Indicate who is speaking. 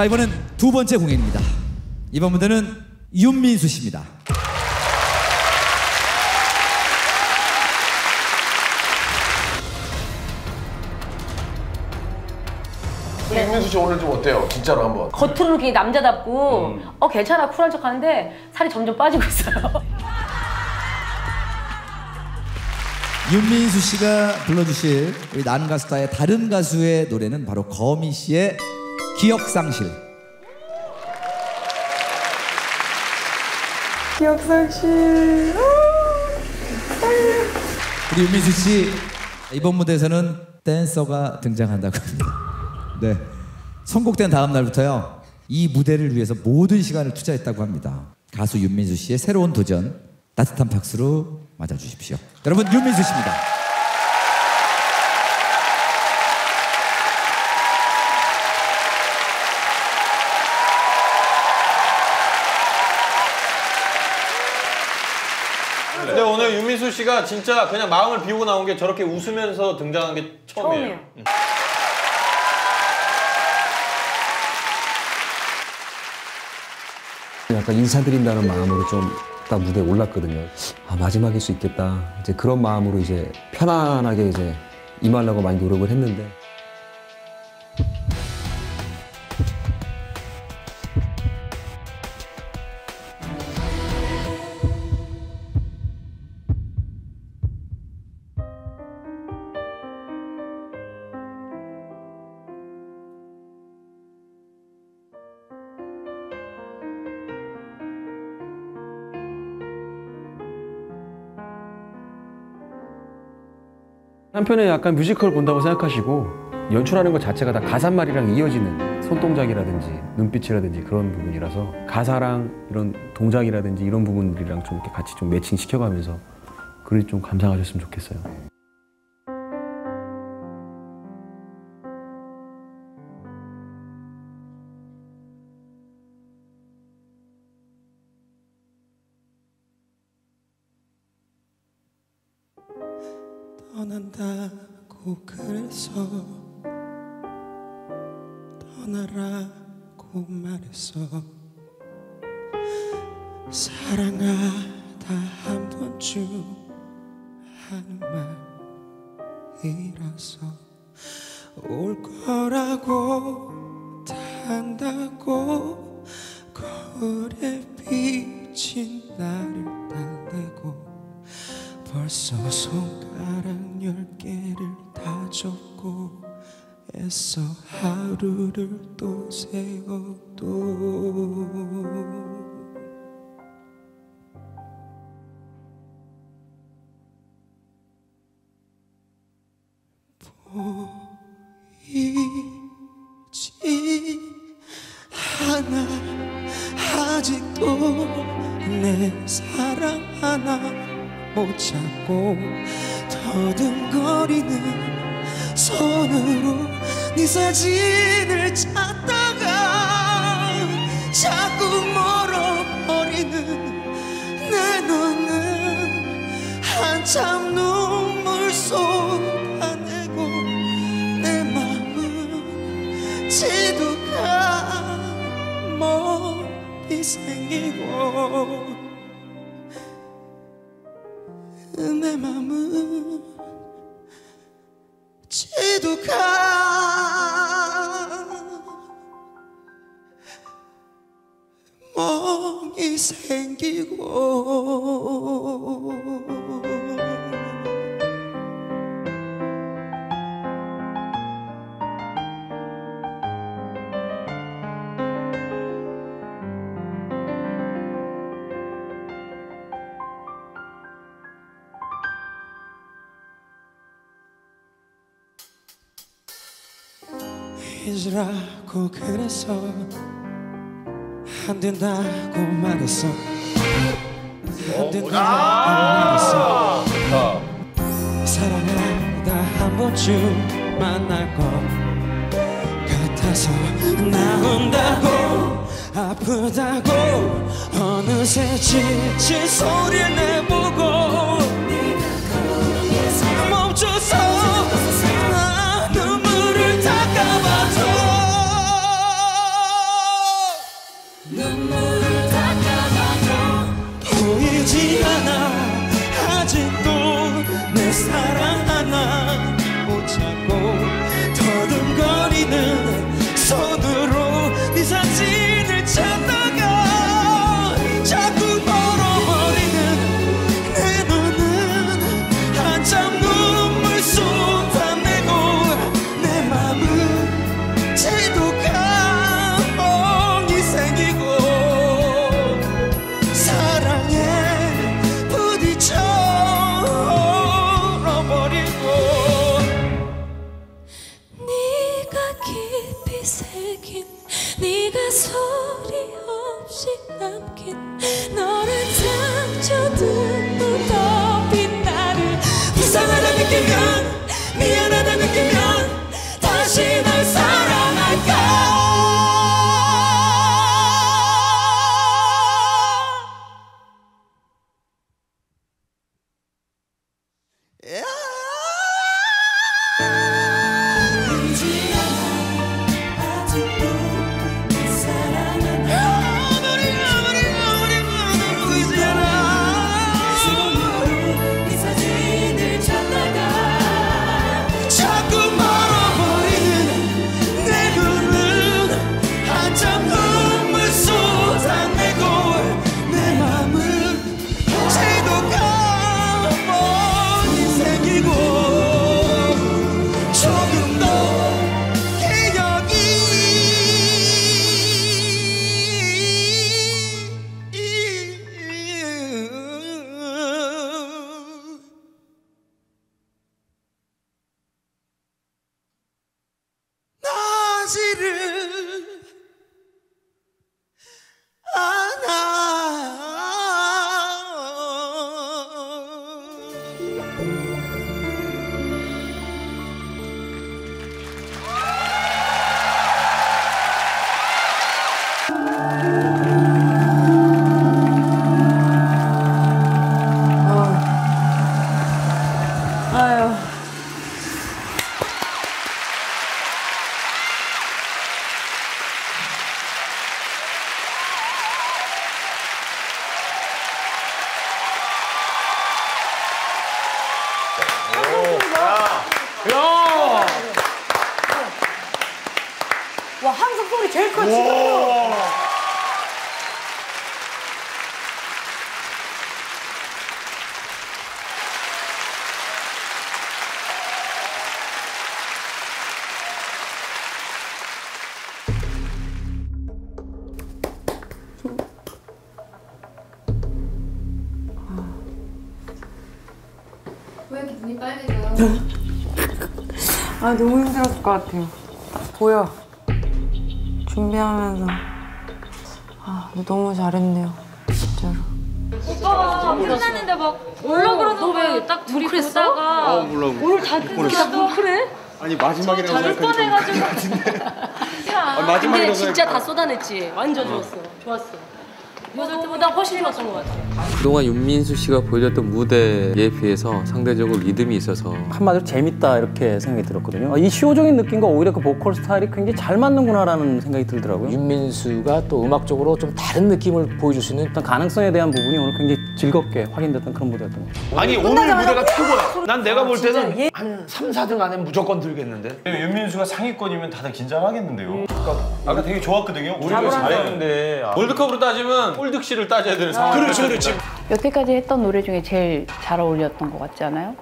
Speaker 1: 자 이번엔 두 번째 공연입니다. 이번 무대는 윤민수 씨입니다.
Speaker 2: 우리 윤민수 씨 오늘 좀 어때요? 진짜로 한번.
Speaker 3: 겉으로는 굉장히 남자답고
Speaker 2: 음.
Speaker 3: 어 괜찮아 쿨한 척 하는데 살이 점점 빠지고 있어요.
Speaker 1: 윤민수 씨가 불러주실 우리 나는 가수다의 다른 가수의 노래는 바로 거미 씨의 기억상실.
Speaker 4: 기억상실.
Speaker 1: 우리 윤민수 씨 이번 무대에서는 댄서가 등장한다고 합니다. 네. 선곡된 다음 날부터요. 이 무대를 위해서 모든 시간을 투자했다고 합니다. 가수 윤민수 씨의 새로운 도전 따뜻한 박수로 맞아주십시오. 여러분 윤민수 씨입니다.
Speaker 5: 근데 오늘 윤민수 씨가 진짜 그냥 마음을 비우고 나온 게 저렇게 웃으면서 등장한 게 처음이에요.
Speaker 3: 처음이에요.
Speaker 5: 음.
Speaker 6: 약간 인사드린다는 마음으로 좀 딱 무대에 올랐거든요. 아, 마지막일 수 있겠다. 이제 그런 마음으로 이제 편안하게 이제 임하려고 많이 노력을 했는데
Speaker 7: 한편에 약간 뮤지컬 본다고 생각하시고 연출하는 것 자체가 다 가사말이랑 이어지는 손동작이라든지 눈빛이라든지 그런 부분이라서 가사랑 이런 동작이라든지 이런 부분들이랑 좀 이렇게 같이 좀 매칭 시켜가면서 그걸 좀 감상하셨으면 좋겠어요.
Speaker 4: 떠난다고 그래서 떠나라고 말했어 사랑하 벌써 손가락 열 개를 다 접고 애써 하루를 또 세워도 못 잡고 더듬거리는 손으로 네 사진을 찾다가 자꾸 멀어버리는 내 눈은 한참 눈물 쏟아내고 내 마음은 지도가 멀리 생기고 내 맘은 지도가 멍이 생기고 잊으라고 그래서 안 된다고 말했어. 안 된다고 말했어. 사랑하다 한 번쯤 만날 것 같아서 나 온다고 아프다고 어느새 지친 소리를 내보고 멈춰서 소리 없이 남긴 너를 상처들
Speaker 8: 나지를
Speaker 3: 제일 커 지금.
Speaker 4: 왜 이렇게 눈이 빨개져요?
Speaker 9: 아 너무 힘들었을 것 같아요. 보여. 준비하면서 아 근데 너무 잘했네요. 진짜로.
Speaker 3: 오빠가 끝났는데 막 올라 그러는 너왜딱 둘이 보다가
Speaker 5: 어, 몰라.
Speaker 3: 오늘 다 끝났어? 그래?
Speaker 5: 아니 마지막이라고
Speaker 3: 자를 뻔해가지고. 야, 근데
Speaker 5: 마지막이라고
Speaker 3: 진짜 다 쏟아냈지. 완전 좋았어. 좋았어. 요즘 때보다 훨씬 좋았던 것 같아.
Speaker 10: 그동안 윤민수 씨가 보여줬던 무대에 비해서 상대적으로 리듬이 있어서
Speaker 11: 한마디로 재밌다 이렇게 생각이 들었거든요. 아, 이 시호적인 느낌과 오히려 그 보컬 스타일이 굉장히 잘 맞는구나라는 생각이 들더라고요.
Speaker 12: 윤민수가 또 음악적으로 좀 다른 느낌을 보여줄 수 있는
Speaker 11: 어떤 가능성에 대한 부분이 오늘 굉장히 즐겁게 확인됐던 그런 무대였던 것 같아요.
Speaker 13: 아니 오늘 무대가 최고야. 난 내가 볼 때는 한 3, 4등 안에 무조건 들겠는데.
Speaker 5: 윤민수가 상위권이면 다들 긴장하겠는데요. 아까 되게 좋았거든요. 우리
Speaker 14: 잡으라.
Speaker 5: 잘했는데 아, 월드컵으로 따지면 홀득 씨를 따져야 되는 상황.
Speaker 13: 그렇지 그렇 지.
Speaker 15: 여태까지 했던 노래 중에 제일 잘 어울렸던 것 같지 않아요?